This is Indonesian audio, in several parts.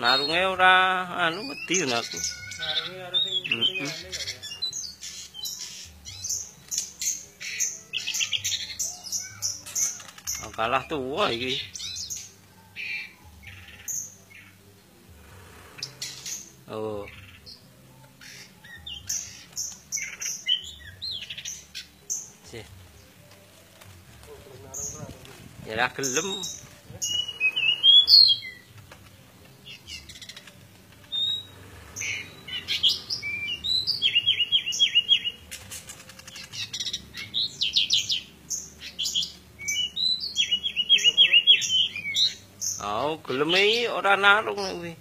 Narunge ora anu wedi aku. Narunge ora sing ngene iki. Oh, kalah tuwa iki. Oh. sih Ya gelem. Oh, gelem iki ora narung kuwi.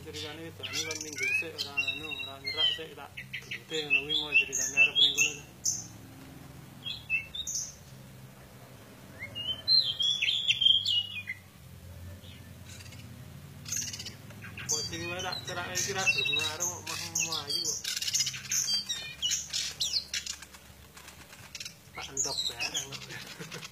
Ceritane anu kan minggir sik ora anu ora nyerak sik tak gede ngono kuwi mau ceritane Wae tak cerake kira gelem arep mah mlayu kok. Tak endok bareng kok.